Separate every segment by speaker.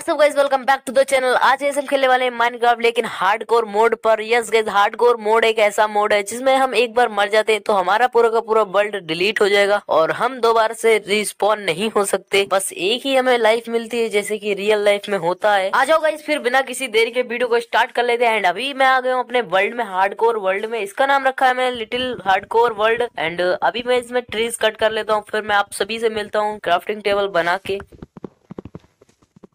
Speaker 1: What's up guys welcome back to the channel आज हम खेलने वाले हैं माइनक्राफ्ट लेकिन हार्डकोर मोड पर। यस गाइस हार्डकोर मोड एक ऐसा मोड है, जिसमें हम एक बार मर जाते हैं तो हमारा पूरा का पूरा वर्ल्ड डिलीट हो जाएगा, और हम दोबारा से रिस्पॉन नहीं हो सकते। बस एक ही हमें लाइफ मिलती है, जैसे की रियल लाइफ में होता है। आ जाओ फिर बिना किसी देरी के वीडियो को स्टार्ट कर लेते हैं। एंड अभी मैं आ गया हूँ अपने वर्ल्ड में हार्डकोर वर्ल्ड में। इसका नाम रखा है मैंने लिटिल हार्डकोर वर्ल्ड एंड अभी मैं इसमें ट्रीज कट कर लेता हूँ, फिर मैं आप सभी से मिलता हूँ क्राफ्टिंग टेबल बना के।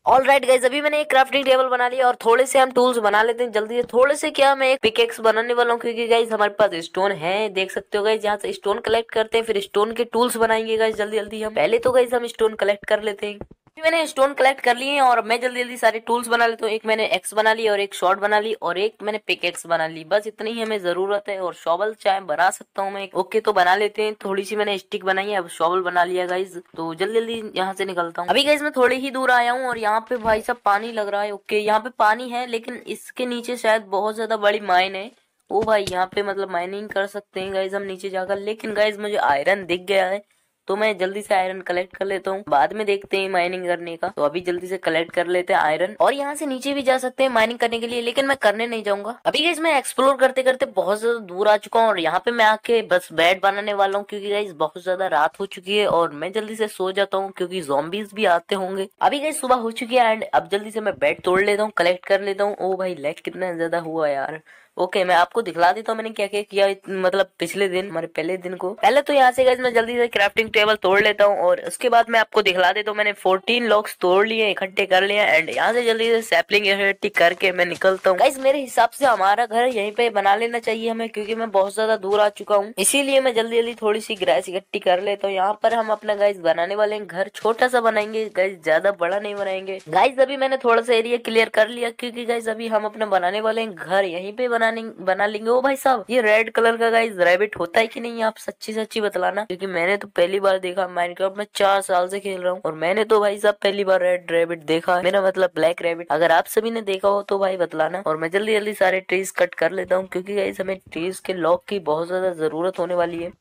Speaker 1: ऑल राइट गाइज़ अभी मैंने एक क्राफ्टिंग टेबल बना लिया और थोड़े से हम टूल्स बना लेते हैं जल्दी से। थोड़े से क्या मैं एक पिकेक्स बनाने वाला हूँ क्योंकि गाइज़ हमारे पास स्टोन है। देख सकते हो गाइज़ यहाँ से स्टोन कलेक्ट करते हैं, फिर स्टोन के टूल्स बनाएँगे गाइज़ जल्दी जल्दी हम। पहले तो गाइज़ हम स्टोन कलेक्ट कर लेते हैं। मैंने स्टोन कलेक्ट कर लिए और मैं जल्दी जल्दी सारे टूल्स बना लेता हूँ। एक मैंने एक्स बना ली और एक शॉर्ट बना ली और एक मैंने पिक एक्स बना ली। बस इतनी ही हमें ज़रूरत है और शॉबल चाहे बना सकता हूँ मैं। ओके तो बना लेते हैं। थोड़ी सी मैंने स्टिक बनाई है। अब शॉबल बना लिया गाइज़ तो जल्दी जल्दी यहाँ से निकलता हूँ। अभी गाइज़ मैं थोड़ी ही दूर आया हूँ और यहाँ पे भाई साहब पानी लग रहा है। ओके यहाँ पे पानी है, लेकिन इसके नीचे शायद बहुत ज़्यादा बड़ी माइन है। ओ भाई यहाँ पे मतलब माइनिंग कर सकते हैं गाइज़ हम नीचे जाकर। लेकिन गाइज़ मुझे आयरन दिख गया है। तो मैं जल्दी से आयरन कलेक्ट कर लेता हूँ। बाद में देखते हैं माइनिंग करने का। तो अभी जल्दी से कलेक्ट कर लेते हैं आयरन और यहाँ से नीचे भी जा सकते हैं माइनिंग करने के लिए, लेकिन मैं करने नहीं जाऊँगा। अभी गाइज़ मैं एक्सप्लोर करते करते बहुत ज़्यादा दूर आ चुका हूँ और यहाँ पे मैं आके बस बेड बनाने वाला हूँ क्योंकि गाइज़ बहुत ज़्यादा रात हो चुकी है और मैं जल्दी से सो जाता हूँ क्योंकि जॉम्बीज भी आते होंगे। अभी गाइज़ सुबह हो चुकी है एंड अब जल्दी से मैं बेड तोड़ लेता हूँ कलेक्ट कर लेता हूँ। ओ भाई लेग कितना ज़्यादा हुआ यार। ओके, मैं आपको दिखला देता हूँ मैंने क्या क्या किया मतलब पिछले दिन, हमारे पहले दिन को। पहले तो यहाँ से गैस मैं जल्दी से क्राफ्टिंग टेबल तोड़ लेता हूँ और उसके बाद मैं आपको दिखला देता हूँ। मैंने 14 लॉक्स तोड़ लिए, इकट्ठे कर लिए एंड यहाँ से जल्दी से सैपलिंग इकट्ठी करके मैं निकलता हूँ। गाइस मेरे हिसाब से हमारा घर यहीं पे बना लेना चाहिए हमें, क्योंकि मैं बहुत ज़्यादा दूर आ चुका हूँ। इसीलिए मैं जल्दी जल्दी थोड़ी सी ग्रास इकट्ठी कर लेता हूँ। यहाँ पर हम अपना गाइस बनाने वाले घर छोटा सा बनाएँगे गाइस ज़्यादा बड़ा नहीं बनाएँगे। गाइस अभी मैंने थोड़ा सा एरिया क्लियर कर लिया, क्योंकि गाइस अभी हम अपना बनाने वाले घर यहीं पे बनाने बना लेंगे। ओ भाई साहब, ये रेड कलर का गाइस रैबिट होता है कि नहीं? आप सच्ची सच्ची बतलाना। क्योंकि मैंने तो पहली बार देखा माइनक्राफ्ट में, चार साल से खेल रहा हूँ। और मैंने तो भाई साहब पहली बार रेड रैबिट देखा मेरा मतलब ब्लैक रेबिट अगर आप सभी ने देखा हो तो भाई बतलाना। और मैं जल्दी जल्दी सारे ट्रीज कट कर लेता हूँ। क्योंकि गाइस हमें ट्रीज के लॉक की बहुत ज़्यादा ज़रूरत होने वाली है।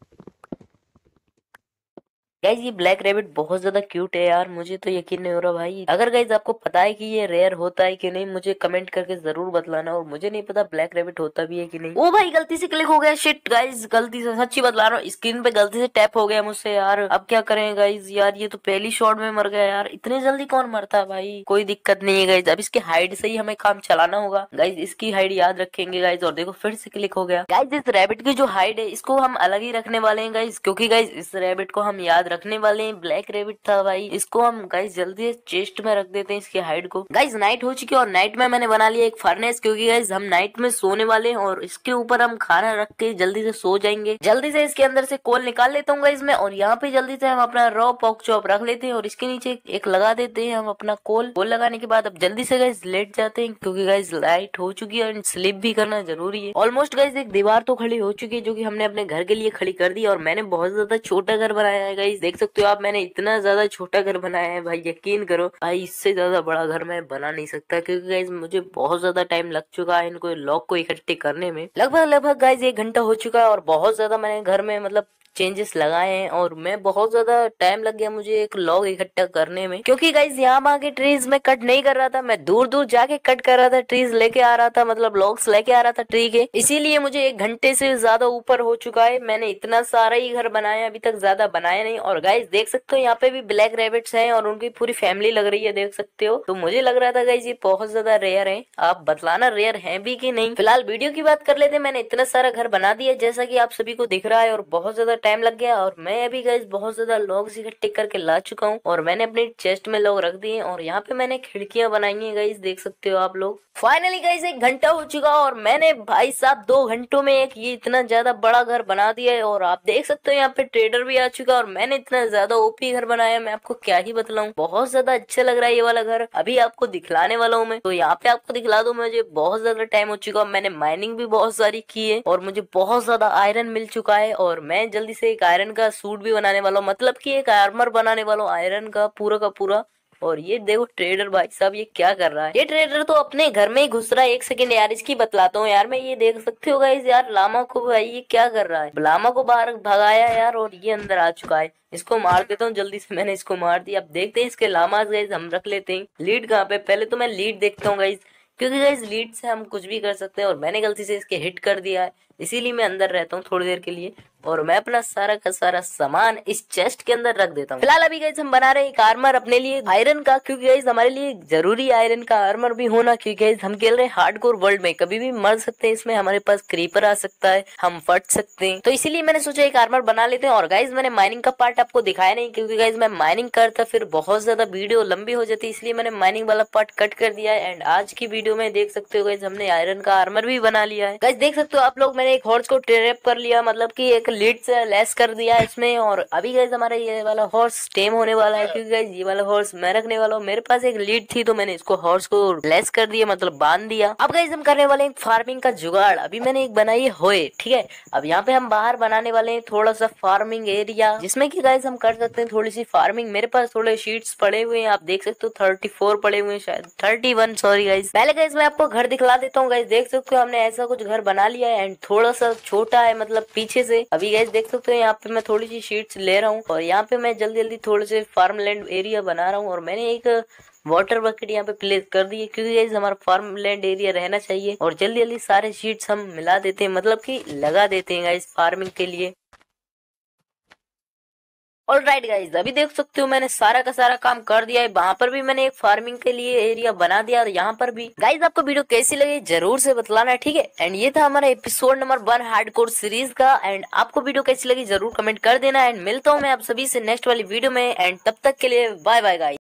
Speaker 1: गाइज़ ये ब्लैक रेबिट बहुत ज़्यादा क्यूट है यार, मुझे तो यकीन नहीं हो रहा भाई। अगर गाइज़ आपको पता है कि ये रेयर होता है कि नहीं, मुझे कमेंट करके ज़रूर बतलाना और मुझे नहीं पता ब्लैक रेबिट होता भी है कि नहीं। ओ भाई, गलती से क्लिक हो गया शिट गाइज़ गलती से, सच्ची बतला रहा हूँ स्क्रीन पे गलती से टैप हो गया मुझसे यार। अब क्या करें गाइज़ यार, ये तो पहली शॉट में मर गया यार। इतनी जल्दी कौन मरता है भाई? कोई दिक्कत नहीं है गाइज़ अब इसके हाइड से ही हमें काम चलाना होगा। गाइज़ इसकी हाइड याद रखेंगे गाइज़ और देखो फिर से क्लिक हो गया। गाइज़ इस रेबिट की जो हाइड है, इसको हम अलग ही रखने वाले हैं गाइज़ क्योंकि गाइज़ इस रेबिट को हम याद रखने वाले हैं। ब्लैक रेबिट था भाई। इसको हम गाइस जल्दी चेस्ट में रख देते हैं इसके हाइट को। गाइस नाइट हो चुकी है और नाइट में मैंने बना लिया एक फर्नेस क्योंकि गाइस हम नाइट में सोने वाले हैं और इसके ऊपर हम खाना रख के जल्दी से सो जाएँगे। जल्दी से इसके अंदर से कोल निकाल लेता हूँ गाइस मैं और यहाँ पे जल्दी से हम अपना रॉ पॉक चॉप रख लेते हैं और इसके नीचे एक लगा देते हैं हम अपना कोल कोल लगाने के बाद अब जल्दी से गाइस लेट जाते हैं क्योंकि गाइस लाइट हो चुकी है एंड स्लीप भी करना ज़रूरी है। ऑलमोस्ट गाइस एक दीवार तो खड़ी हो चुकी है जो की हमने अपने घर के लिए खड़ी कर दी और मैंने बहुत ज़्यादा छोटा घर बनाया है गाइस देख सकते हो आप, मैंने इतना ज़्यादा छोटा घर बनाया है भाई, यकीन करो। भाई, इससे ज़्यादा बड़ा घर मैं बना नहीं सकता, क्योंकि गाइज़ मुझे बहुत ज़्यादा टाइम लग चुका है इनको लॉक को इकट्ठे करने में। लगभग लगभग गाइज़ एक घंटा हो चुका है और बहुत ज़्यादा मैंने घर में मतलब चेंजेस लगाए हैं और मैं बहुत ज़्यादा टाइम लग गया मुझे एक लॉग इकट्ठा करने में। क्योंकि गाइज़ यहाँ आगे ट्रीज में कट नहीं कर रहा था, मैं दूर दूर जाके कट कर रहा था ट्रीज लेके आ रहा था मतलब लॉग्स लेके आ रहा था ट्री के। इसीलिए मुझे एक घंटे से ज़्यादा ऊपर हो चुका है, मैंने इतना सारा ही घर बनाया अभी तक ज़्यादा बनाया नहीं। और गाइज़ देख सकते हो यहाँ पे भी ब्लैक रेबिट्स है और उनकी पूरी फैमिली लग रही है, देख सकते हो। तो मुझे लग रहा था गाइज़ ये बहुत ज़्यादा रेयर है। आप बतलाना रेयर है भी की नहीं? फ़िलहाल वीडियो की बात कर लेते मैंने इतना सारा घर बना दिया जैसा की आप सभी को दिख रहा है और बहुत ज़्यादा टाइम लग गया और मैं अभी गैस बहुत ज़्यादा लॉग इकट्ठे करके ला चुका हूँ और मैंने अपने चेस्ट में लॉग रख दिए और यहाँ पे मैंने खिड़कियाँ बनाई है गाइस देख सकते हो आप लोग। फाइनली गाइस एक घंटा हो चुका और मैंने भाई साहब दो घंटों में एक ये इतना ज़्यादा बड़ा घर बना दिया है और आप देख सकते हो यहाँ पे ट्रेडर भी आ चुका और मैंने इतना ज़्यादा ओपी घर बनाया मैं आपको क्या ही बतलाऊं बहुत ज़्यादा अच्छा लग रहा है ये वाला घर। अभी आपको दिखलाने वाला हूँ मैं तो यहाँ पे आपको दिखला दू मुझे बहुत ज़्यादा टाइम हो चुका मैंने माइनिंग भी बहुत सारी की है और मुझे बहुत ज़्यादा आयरन मिल चुका है और मैं जल्दी से एक आयरन का सूट भी बनाने वाला हूँ। मतलब कि एक आर्मर बनाने वाला हूँ आयरन का पूरा का पूरा। और ये देखो ट्रेडर भाई साहब, ये क्या कर रहा है? ये ट्रेडर तो अपने घर में ही घुस रहा है। एक सेकंड यार, इसकी बतलाता हूँ यार, मैं ये देख सकते हो गाइस यार, लामा को भाई ये क्या कर रहा है? लामा को बाहर भगाया यार और ये अंदर आ चुका है। इसको मार देता हूँ, जल्दी से मैंने इसको मार दिया। अब देखते हैं इसके लामाज गाइज़ हम रख लेते हैं। लीड कहाँ पे? पहले तो मैं लीड देखता हूँ गाइज़ क्योंकि गाइज़ लीड से हम कुछ भी कर सकते हैं और मैंने गलती से इसके हिट कर दिया है। इसीलिए मैं अंदर रहता हूँ थोड़ी देर के लिए और मैं अपना सारा का सारा सामान इस चेस्ट के अंदर रख देता हूँ। फ़िलहाल अभी गाइज़ हम बना रहे हैं एक आर्मर अपने लिए आयरन का, क्योंकि गाइज़ हमारे लिए ज़रूरी आयरन का आर्मर भी होना, क्योंकि हम खेल रहे हैं हार्डकोर वर्ल्ड में, कभी भी मर सकते हैं इसमें, हमारे पास क्रीपर आ सकता है, हम फट सकते हैं। तो इसीलिए मैंने सोचा एक आर्मर बना लेते हैं और गाइज़ मैंने माइनिंग का पार्ट आपको दिखाया नहीं, क्योंकि गाइज़ मैं माइनिंग करता, फिर बहुत ज़्यादा वीडियो लंबी हो जाती इसलिए मैंने माइनिंग वाला पार्ट कट कर दिया है। एंड आज की वीडियो में देख सकते हो गाइज़ हमने आयरन का आर्मर भी बना लिया है। गाइज़ देख सकते हो आप लोग मैंने एक हॉर्स को ट्रेप कर लिया मतलब की एक लीड से लेस कर दिया इसमें, और अभी गैस हमारा ये वाला हॉर्स टेम होने वाला है, क्योंकि गैस ये वाला हॉर्स मैं रखने वाला हूँ। मेरे पास एक लीड थी तो मैंने इसको हॉर्स को लेस कर दिया मतलब बाँध दिया। अब गैस हम करने वाले हैं फ़ार्मिंग का जुगाड़। अभी मैंने एक बनाई होए ठीक है? अब यहाँ पे हम बाहर बनाने वाले हैं थोड़ा सा फ़ार्मिंग एरिया जिसमें की गैस हम कर सकते हैं थोड़ी सी फ़ार्मिंग मेरे पास थोड़े शीट्स पड़े हुए हैं, आप देख सकते हो थर्टी फोर पड़े हुए हैं शायद। थर्टी वन सॉरी गाइज़ पहले गैस मैं आपको घर दिखला देता हूँ गाइज़ देख सकते हो, हमने ऐसा कुछ घर बना लिया है एंड थोड़ा सा छोटा है मतलब पीछे से। अभी गैस देख सकते हो, यहाँ पे मैं थोड़ी सी शीट्स ले रहा हूँ और यहाँ पे मैं जल्दी जल्दी थोड़े से फार्म लैंड एरिया बना रहा हूँ और मैंने एक वाटर बकेट यहाँ पे प्लेस कर दी है क्योंकि हमारा फार्म लैंड एरिया रहना चाहिए और जल्दी जल्दी सारे शीट्स हम मिला देते हैं मतलब कि लगा देते हैं इस फ़ार्मिंग के लिए। और राइट गाइज़ अभी देख सकते हो मैंने सारा का सारा काम कर दिया है। वहाँ पर भी मैंने एक फ़ार्मिंग के लिए एरिया बना दिया और यहाँ पर भी। गाइज़ आपको वीडियो कैसी लगी, ज़रूर से बतलाना ठीक है? एंड ये था हमारा episode number one hardcore series का। एंड आपको वीडियो कैसी लगी, ज़रूर कमेंट कर देना। एंड मिलता हूँ मैं आप सभी से नेक्स्ट वाली वीडियो में। एंड तब तक के लिए बाय बाय गाइज़